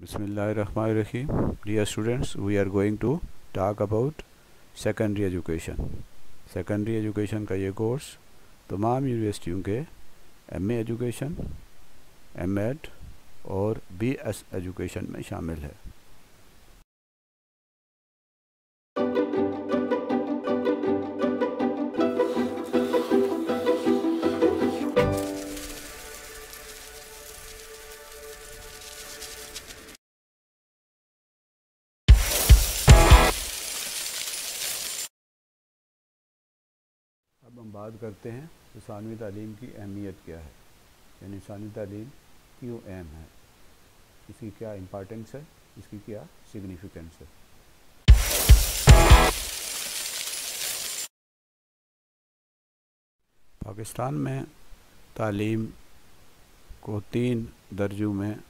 Bismillahirrahmanirrahim. Dear students, we are going to talk about secondary education. Secondary education का ये course तमाम यूनिवर्सिटियों के एम एजुकेशन एम एड और बी एस एजुकेशन में शामिल है बात करते हैं कि सानवी तालीम की अहमियत क्या है? यानी सानवी तालीम क्यों अहम है? इसकी क्या इम्पोर्टेंस है? इसकी क्या सिग्निफिकेंस है? पाकिस्तान में तालीम को तीन दर्जों में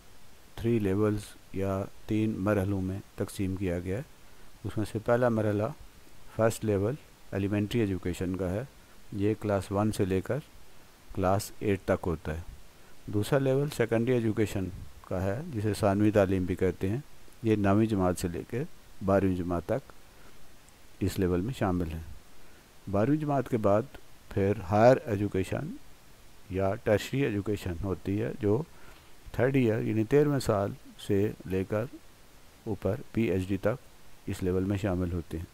थ्री लेवल्स या तीन मरहलों में तकसीम किया गया है। उसमें से पहला मरहला फ़र्स्ट लेवल एलिमेंट्री एजुकेशन का है। ये क्लास वन से लेकर क्लास एट तक होता है। दूसरा लेवल सेकेंडरी एजुकेशन का है, जिसे सानवी तालीम भी कहते हैं। ये नौवीं जमात से लेकर बारहवीं जमात तक इस लेवल में शामिल है। बारहवीं जमात के बाद फिर हायर एजुकेशन या टर्शरी एजुकेशन होती है, जो थर्ड ईयर यानी तेरहवें साल से लेकर ऊपर पीएचडी तक इस लेवल में शामिल होते हैं।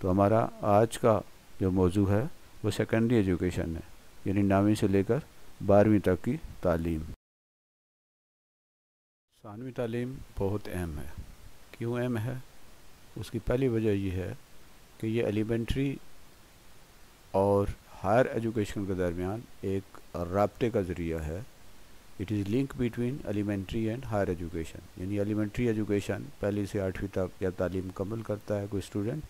तो हमारा आज का जो मौजू है वो सेकेंडरी एजुकेशन है, यानी नौवीं से लेकर बारहवीं तक की तालीम। सानवी तालीम बहुत अहम है। क्यों अहम है? उसकी पहली वजह यह है कि ये एलिमेंट्री और हायर एजुकेशन के दरमियान एक रबते का ज़रिया है। It is link between elementary and higher education यानी एलिमेंट्री एजुकेशन पहली से आठवीं तक या तालीम मुकम्मल करता है कोई स्टूडेंट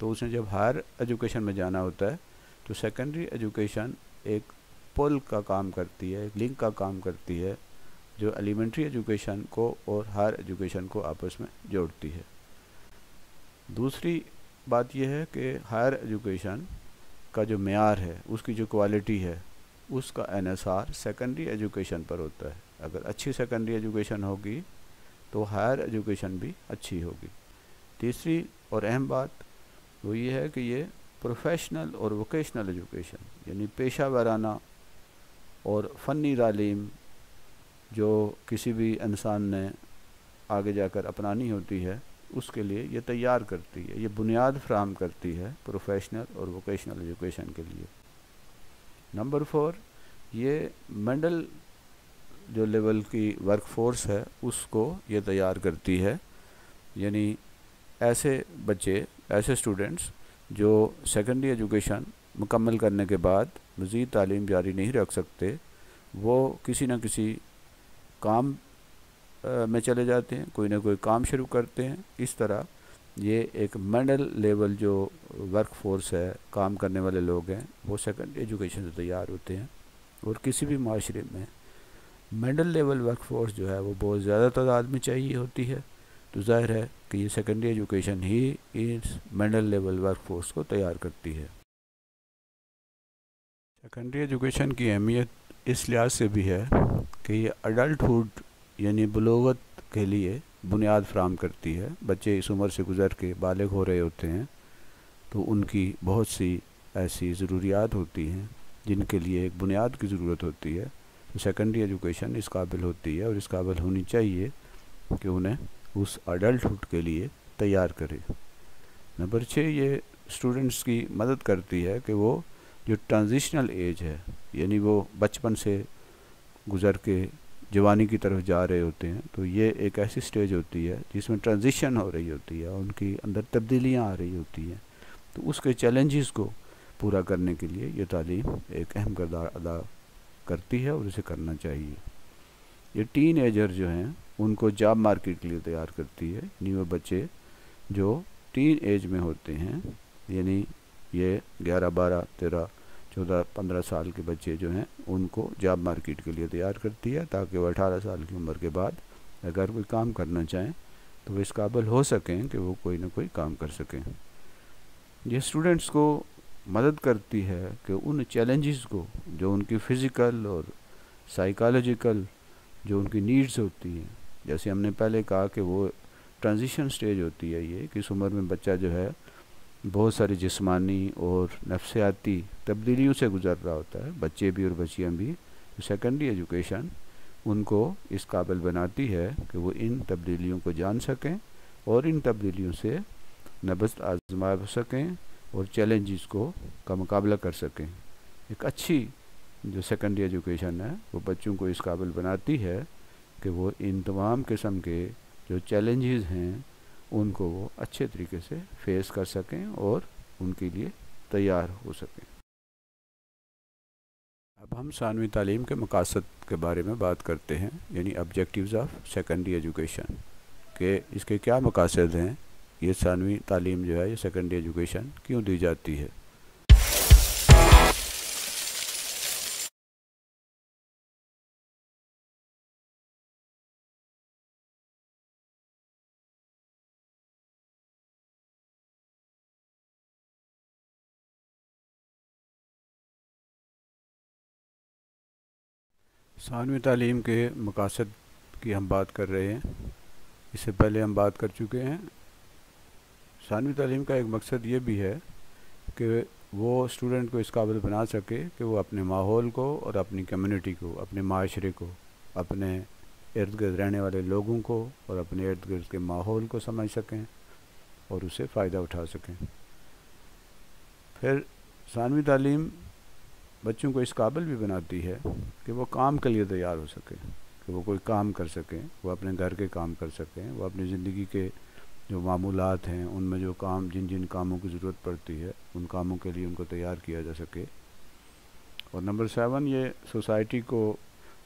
तो उसने जब हायर एजुकेशन में जाना होता है तो सेकेंडरी एजुकेशन एक पुल का काम करती है, एक लिंक का काम करती है, जो एलिमेंट्री एजुकेशन को और हायर एजुकेशन को आपस में जोड़ती है। दूसरी बात यह है कि हायर एजुकेशन का जो मैार है, उसकी जो क्वालिटी है, उसका एनएसआर सेकेंडरी एजुकेशन पर होता है। अगर अच्छी सेकेंडरी एजुकेशन होगी तो हायर एजुकेशन भी अच्छी होगी। तीसरी और अहम बात वो ये है कि ये प्रोफेशनल और वोकेशनल एजुकेशन यानी पेशा वाराना और फ़नी तालीम जो किसी भी इंसान ने आगे जाकर अपनानी होती है, उसके लिए ये तैयार करती है, ये बुनियाद फ्राहम करती है प्रोफेशनल और वोकेशनल एजुकेशन के लिए। नंबर फोर ये मेंडल जो लेवल की वर्क फोर्स है, उसको ये तैयार करती है, यानी ऐसे बच्चे, ऐसे स्टूडेंट्स जो सेकेंडरी एजुकेशन मुकम्मल करने के बाद मज़ीद तालीम जारी नहीं रख सकते, वो किसी न किसी काम में चले जाते हैं, कोई ना कोई काम शुरू करते हैं। इस तरह ये एक मेडल लेवल जो वर्क फोर्स है, काम करने वाले लोग हैं, वो सेकेंड एजुकेशन से तैयार होते हैं और किसी भी माशरे में मेडल लेवल वर्क फोर्स जो है वो बहुत ज़्यादा तादाद में चाहिए होती है। तो ज़ाहिर है कि ये सेकेंडरी एजुकेशन ही इस मेडल लेवल वर्क फोर्स को तैयार करती है। सेकेंडरी एजुकेशन की अहमियत इस लिहाज से भी है कि ये अडल्टहुड यानी बलोगत के लिए बुनियाद फ्राहम करती है। बच्चे इस उम्र से गुज़र के बालग हो रहे होते हैं तो उनकी बहुत सी ऐसी ज़रूरियात होती हैं जिनके लिए एक बुनियाद की ज़रूरत होती है। तो सेकेंडरी एजुकेशन इस काबिल होती है और इस काबिल होनी चाहिए कि उन्हें उस अडल्टहुड के लिए तैयार करे। नंबर छः ये स्टूडेंट्स की मदद करती है कि वो जो ट्रांजिशनल एज है, यानी वो बचपन से गुज़र के जवानी की तरफ़ जा रहे होते हैं तो ये एक ऐसी स्टेज होती है जिसमें ट्रांजिशन हो रही होती है, उनकी अंदर तब्दीलियाँ आ रही होती हैं। तो उसके चैलेंजेस को पूरा करने के लिए ये तालीम एक अहम करदार अदा करती है और इसे करना चाहिए। ये टीन एजर जो हैं उनको जॉब मार्केट के लिए तैयार करती है। वो बच्चे जो टीन एज में होते हैं, यानी ये ग्यारह, बारह, तेरह, चौदह, पंद्रह साल के बच्चे जो हैं, उनको जॉब मार्केट के लिए तैयार करती है ताकि वह अठारह साल की उम्र के बाद अगर कोई काम करना चाहें तो वो इस काबिल हो सकें कि वो कोई ना कोई काम कर सकें। ये स्टूडेंट्स को मदद करती है कि उन चैलेंजेस को, जो उनकी फ़िज़िकल और साइकोलॉजिकल जो उनकी नीड्स होती हैं जैसे हमने पहले कहा कि वो ट्रांजिशन स्टेज होती है ये, कि इस उम्र में बच्चा जो है, बहुत सारी जिस्मानी और नफसियाती तब्दीलियों से गुजर रहा होता है। बच्चे भी और बच्चियाँ भी सेकेंडरी एजुकेशन उनको इस काबिल बनाती है कि वो इन तब्दीलियों को जान सकें और इन तब्दीलियों से नबस्त आजमा सकें और चैलेंजेस को का मुकाबला कर सकें। एक अच्छी जो सेकेंडरी एजुकेशन है, वो बच्चों को इस काबिल बनाती है कि वो इन तमाम किस्म के जो चैलेंजेस हैं, उनको वो अच्छे तरीके से फेस कर सकें और उनके लिए तैयार हो सकें। अब हम सानवी तालीम के मकासद के बारे में बात करते हैं, यानी ऑब्जेक्टिव्स ऑफ़ सेकेंडरी एजुकेशन के इसके क्या मकासद हैं? ये सानवी तालीम जो है, ये सेकेंडरी एजुकेशन क्यों दी जाती है? सानवी तालीम के मकासद की हम बात कर रहे हैं। इससे पहले हम बात कर चुके हैं। सानवी तालीम का एक मकसद ये भी है कि वो स्टूडेंट को इस काबिल बना सके कि वो अपने माहौल को और अपनी कम्युनिटी को, अपने माशरे को, अपने इर्द गिर्द रहने वाले लोगों को और अपने इर्द गिर्द के माहौल को समझ सकें और उससे फ़ायदा उठा सकें। फिर सानवी तालीम बच्चों को इस काबिल भी बनाती है कि वो काम के लिए तैयार हो सके, कि वो कोई काम कर सकें, वो अपने घर के काम कर सकें, वो अपनी ज़िंदगी के जो मामूलात हैं, उनमें जो काम जिन जिन कामों की ज़रूरत पड़ती है, उन कामों के लिए उनको तैयार किया जा सके। और नंबर सेवन, ये सोसाइटी को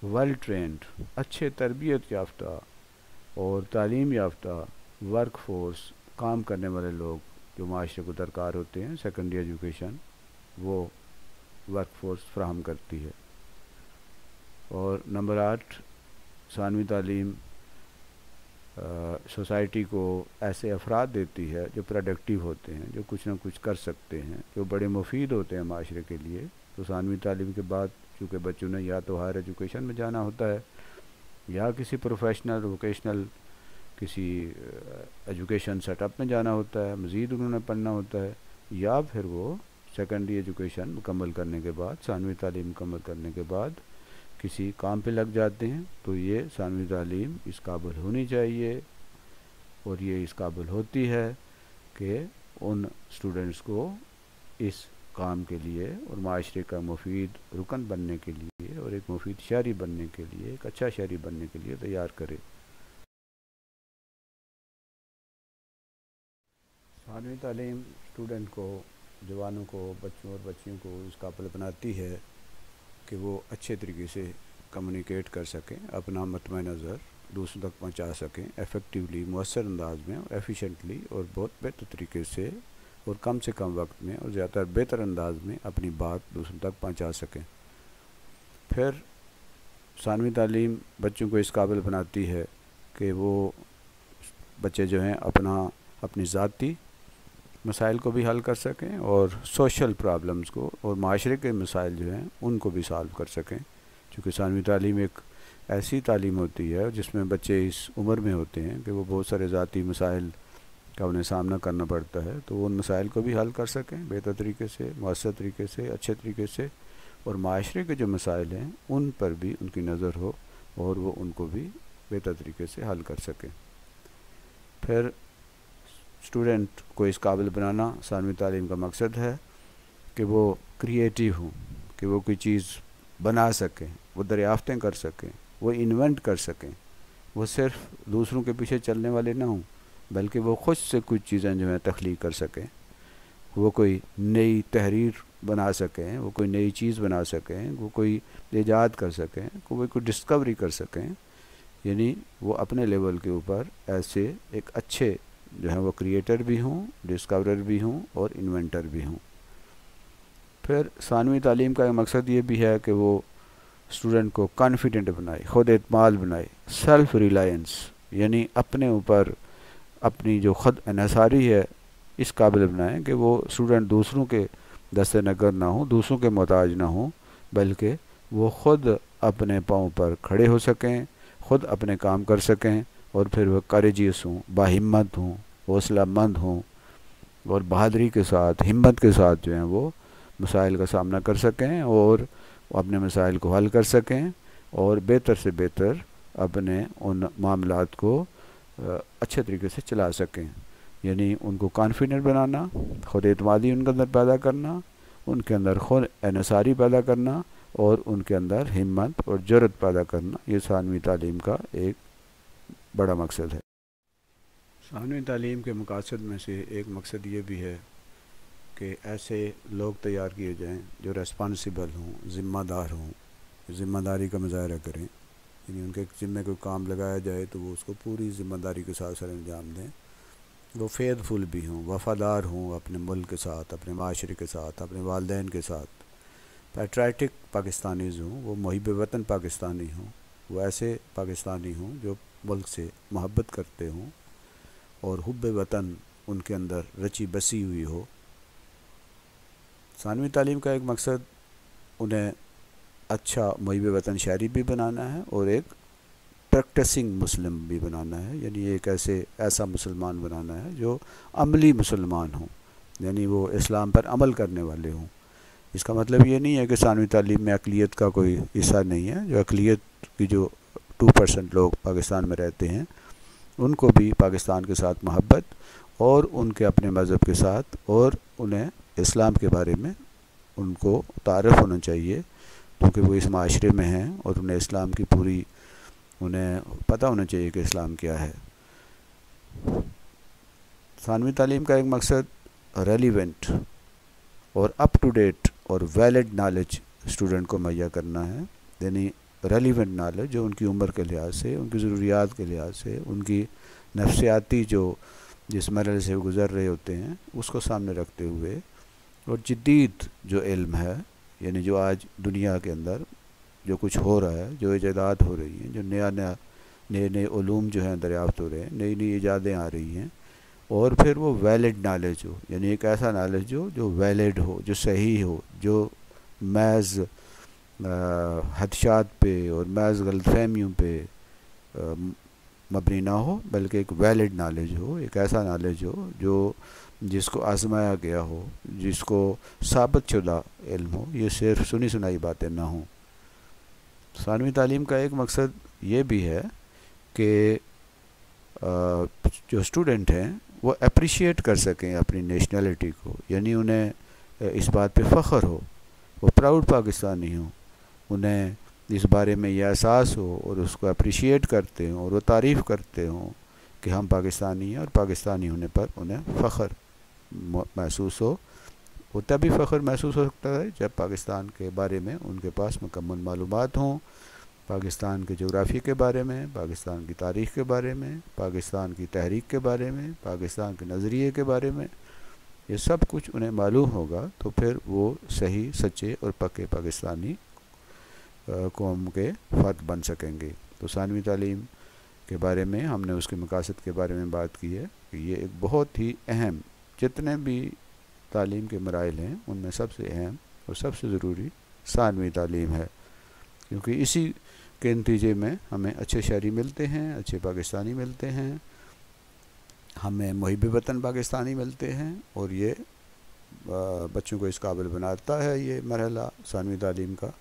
वेल ट्रेंड अच्छे तरबियत याफ्ता और तालीम याफ्ता वर्क फोर्स काम करने वाले लोग जो माशरे को दरकार होते हैं सेकेंडरी एजुकेशन वो वर्क फोर्स फ्राहम करती है और नंबर आठ सानवी तालीम सोसाइटी को ऐसे अफराद देती है जो प्रोडक्टिव होते हैं जो कुछ ना कुछ कर सकते हैं जो बड़े मुफीद होते हैं माशरे के लिए तो सानवी तालीम के बाद चूँकि बच्चों ने या तो हायर एजुकेशन में जाना होता है या किसी प्रोफेशनल वोकेशनल किसी एजुकेशन सेटअप में जाना होता है मज़ीद उन्होंने पढ़ना होता है या फिर वो सेकेंडरी एजुकेशन मुकम्मल करने के बाद, सानवी तालीम मुकम्मल करने के बाद किसी काम पे लग जाते हैं तो ये सानवी तालीम इस काबिल होनी चाहिए। और ये इस काबिल होती है कि उन स्टूडेंट्स को इस काम के लिए और माशरे का मुफीद रुकन बनने के लिए और एक मुफीद शहरी बनने के लिए, एक अच्छा शहरी बनने के लिए तैयार करे। सानवी तालीम स्टूडेंट को जवानों को, बच्चों और बच्चियों को इस काबिल बनाती है कि वो अच्छे तरीके से कम्युनिकेट कर सकें, अपना मतम नज़र दूसरों तक पहुँचा सकें इफ़ेक्टिवली मौसर अंदाज में एफिशिएंटली और बहुत बेहतर तरीके से और कम से कम वक्त में और ज़्यादातर बेहतर अंदाज में अपनी बात दूसरों तक पहुँचा सकें। फिर सानवी तालीम बच्चों को इस काबिल बनाती है कि वो बच्चे जो हैं अपना, अपनी ज़ाती मसाइल को भी हल कर सकें और सोशल प्रॉब्लम्स को और माशरे के मसाइल जो हैं, उनको भी सॉल्व कर सकें। चूँकि सानवी तालीम एक ऐसी तालीम होती है जिसमें बच्चे इस उम्र में होते हैं कि वो बहुत सारे ज़ाती मसाइल का उन्हें सामना करना पड़ता है तो उन मसाइल को भी हल कर सकें बेहतर तरीके से मौसर तरीके से, अच्छे तरीके से और माशरे के जो मसाइल हैं, उन पर भी उनकी नज़र हो और वो उनको भी बेहतर तरीके से हल कर सकें। फिर स्टूडेंट को इस काबिल बनाना सानवी तालीम का मकसद है कि वो क्रिएटिव हों, कि वो कोई चीज़ बना सकें, वो दरियाफ्तें कर सकें, वो इन्वेंट कर सकें। वो सिर्फ़ दूसरों के पीछे चलने वाले ना हों, बल्कि वो खुद से कुछ चीज़ें जो हैं तख्लीक कर सकें। वो कोई नई तहरीर बना सकें, वो कोई नई चीज़ बना सकें, वो कोई ईजाद कर सकें, वो कोई डिस्कवरी कर सकें। यानी वो अपने लेवल के ऊपर ऐसे एक अच्छे जो है वो क्रिएटर भी हूँ डिस्कवरर भी हूँ और इन्वेंटर भी हूँ। फिर सानवी तालीम का मकसद ये भी है कि वो स्टूडेंट को कॉन्फिडेंट बनाए, ख़ुद अतमाल बनाए सेल्फ रिलायंस यानी अपने ऊपर अपनी जो ख़ुद अनसारी है, इस काबिल बनाएँ कि वो स्टूडेंट दूसरों के दस्त नगर ना हो, दूसरों के मोहताज ना हो, बल्कि वो ख़ुद अपने पाँव पर खड़े हो सकें, ख़ुद अपने काम कर सकें और फिर वह करेजियस हों, बाहिम्मत हों, हौसलामंद हों और बहादरी के साथ, हिम्मत के साथ जो हैं वो मसाइल का सामना कर सकें और अपने मसाइल को हल कर सकें और बेहतर से बेहतर अपने उन मामला को अच्छे तरीके से चला सकें। यानी उनको कॉन्फिडेंट बनाना, ख़ुद अतमादी उनके अंदर पैदा करना, उनके अंदर खुद एनसारी पैदा करना और उनके अंदर हिम्मत और ज़रूरत पैदा करना, ये सानवी तालीम का एक बड़ा मकसद है। सानवी तालीम के मकासद में से एक मकसद ये भी है कि ऐसे लोग तैयार किए जाएँ जो रेस्पॉन्सिबल हों, ज़िम्मेदार हों, ज़िम्मेदारी का मुजाहरा करें। यानी उनके ज़िम्मे कोई काम लगाया जाए तो वो उसको पूरी ज़िम्मेदारी के साथ सर अंजाम दें। वो फेदफुल भी हों, वफ़ादार हों अपने मुल्क के साथ, अपने माशरे के साथ, अपने वालदेन के साथ। पैट्राटिक पाकिस्तानीज़ हों, वो महब वतन पाकिस्तानी हों, वो ऐसे पाकिस्तानी हों जो मुल्क से मोहब्बत करते हों और हुब वतन उनके अंदर रची बसी हुई हो। सानवी तालीम का एक मकसद उन्हें अच्छा महब वतन शायरी भी बनाना है और एक प्रैक्टिसिंग मुस्लिम भी बनाना है, यानी एक ऐसे, ऐसा मुसलमान बनाना है जो अमली मुसलमान हो, यानी वो इस्लाम पर अमल करने वाले हों। इसका मतलब ये नहीं है कि सानवी तालीम में अकलीत का कोई हिस्सा नहीं है, जो अकलीत की जो टू परसेंट लोग पाकिस्तान में रहते हैं। उनको भी पाकिस्तान के साथ मोहब्बत और उनके अपने मज़हब के साथ और उन्हें इस्लाम के बारे में उनको तारफ़ होना चाहिए, क्योंकि वो इस माशरे में हैं और उन्हें इस्लाम की पूरी, उन्हें पता होना चाहिए कि इस्लाम क्या है। सानवी तालीम का एक मकसद रेलिवेंट और अप टू डेट और वैलिड नॉलेज स्टूडेंट को मुहैया करना है, यानी रेलिवेंट नॉलेज जो उनकी उम्र के लिहाज से, उनकी ज़रूरियात के लिहाज से, उनकी नफसियाती जो जिस मरल से गुज़र रहे होते हैं, उसको सामने रखते हुए और जदीद जो इल्म है, यानी जो आज दुनिया के अंदर जो कुछ हो रहा है, जो ईजादात हो रही हैं, जो नया नया, नए नए ूम जो हैं दरियाफ्त हो रहे हैं, नई नई ईजादें आ रही हैं, और फिर वो वैलिड नॉलेज हो, यानी एक ऐसा नॉलेज हो जो वैलिड हो, जो सही हो, जो मैज़ हदशात पे और महज गलत फहमियों पे मबनी ना हो, बल्कि एक वैलिड नॉलेज हो, एक ऐसा नॉलेज हो, जो जिसको आजमाया गया हो, जिसको साबित शुदा इल्म हो, ये सिर्फ़ सुनी सुनाई बातें ना हों। सानवी तालीम का एक मकसद ये भी है कि जो स्टूडेंट हैं, वो अप्रिशिएट कर सकें अपनी नेशनलिटी को, यानी उन्हें इस बात पे फ़ख्र हो, वो प्राउड पाकिस्तानी हो। उन्हें इस बारे में यह एहसास हो और उसको अप्रिशिएट करते हों और वो तारीफ़ करते हों कि हम पाकिस्तानी हैं और पाकिस्तानी होने पर उन्हें फ़ख्र महसूस हो। वो तभी फ़ख्र महसूस हो सकता है जब पाकिस्तान के बारे में उनके पास मुकम्मल मालूम हों। पाकिस्तान के जोग्राफ़ी के बारे में, पाकिस्तान की तारीख़ के बारे में, पाकिस्तान की तहरीक के बारे में, पाकिस्तान के नज़रिए के बारे में, ये सब कुछ उन्हें मालूम होगा तो फिर वो सही, सच्चे और पक्के पाकिस्तानी कौम के फ़र्द बन सकेंगे। तो सानवी तालीम के बारे में हमने उसके मकासद के बारे में बात की है कि ये एक बहुत ही अहम, जितने भी तालीम के मराइल हैं, उनमें सबसे अहम और सबसे ज़रूरी सानवी तालीम है। क्योंकि इसी के नतीजे में हमें अच्छे शहरी मिलते हैं, अच्छे पाकिस्तानी मिलते हैं, हमें महब वतन पाकिस्तानी मिलते हैं और ये बच्चों को इस काबिल बनाता है ये मरहला सानवी तालीम का।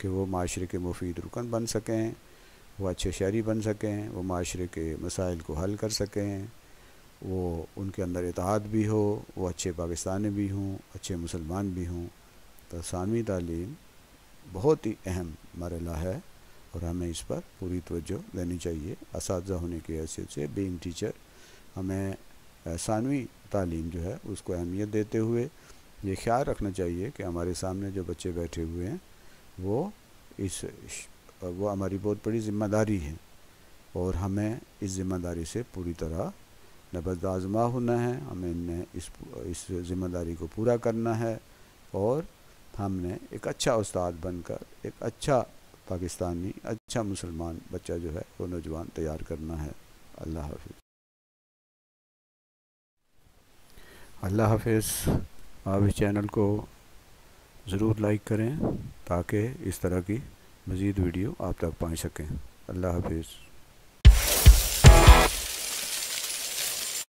कि वो माशरे के मुफीद रुकन बन सकें, वो अच्छे शहरी बन सकें, वो माशरे के मसाइल को हल कर सकें, वो उनके अंदर इतिहाद भी हो, वो अच्छे पाकिस्तानी भी हों, अच्छे मुसलमान भी हों तो सानवी तालीम बहुत ही अहम मरला है और हमें इस पर पूरी तवज्जो देनी चाहिए। इस होने की हैसियत से बीइंग टीचर हमें सानवी तालीम जो है उसको अहमियत देते हुए ये ख्याल रखना चाहिए कि हमारे सामने जो बच्चे बैठे हुए हैं वो इस वो हमारी बहुत बड़ी ज़िम्मेदारी है और हमें इस ज़िम्मेदारी से पूरी तरह नबज आज़मा होना है। हमें इस इस ज़िम्मेदारी को पूरा करना है और हमने एक अच्छा उस्ताद बनकर, एक अच्छा पाकिस्तानी अच्छा मुसलमान बच्चा जो है वो नौजवान तैयार करना है। अल्लाह हाफिज़। अल्लाह हाफिज़। आप इस चैनल को ज़रूर लाइक करें ताकि इस तरह की मज़ीद वीडियो आप तक पहुँच सकें। अल्लाह हाफिज़।